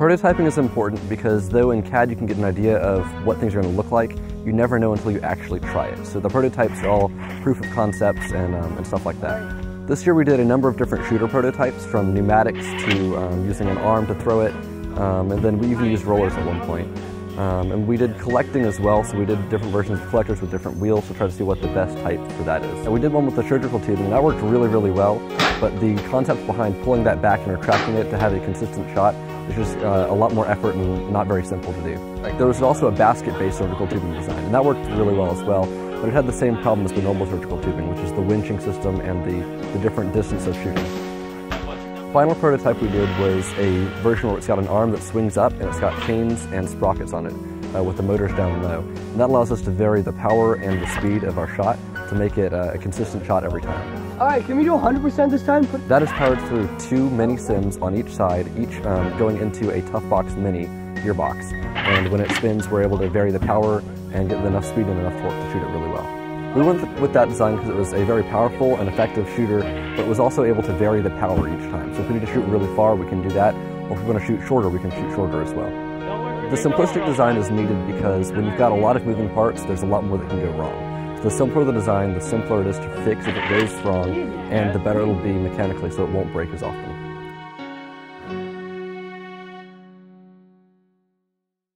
Prototyping is important because though in CAD you can get an idea of what things are going to look like, you never know until you actually try it. So the prototypes are all proof of concepts and, um, and stuff like that. This year we did a number of different shooter prototypes from pneumatics to um, using an arm to throw it, um, and then we even used rollers at one point. Um, and we did collecting as well, so we did different versions of collectors with different wheels to try to see what the best type for that is. And we did one with the surgical tubing, and that worked really, really well, but the concept behind pulling that back and retracting it to have a consistent shot is just uh, a lot more effort and not very simple to do. There was also a basket-based surgical tubing design, and that worked really well as well, but it had the same problem as the normal surgical tubing, which is the winching system and the, the different distance of shooting final prototype we did was a version where it's got an arm that swings up and it's got chains and sprockets on it uh, with the motors down low. And that allows us to vary the power and the speed of our shot to make it uh, a consistent shot every time. All right, can we do 100% this time? That is powered through two mini CIMs on each side, each um, going into a Toughbox Mini gearbox. And when it spins, we're able to vary the power and get enough speed and enough torque to shoot it really well. We went with that design because it was a very powerful and effective shooter, but was also able to vary the power each time. So if we need to shoot really far, we can do that, or if we want to shoot shorter, we can shoot shorter as well. The simplistic design is needed because when you've got a lot of moving parts, there's a lot more that can go wrong. The simpler the design, the simpler it is to fix if it goes wrong, and the better it'll be mechanically so it won't break as often.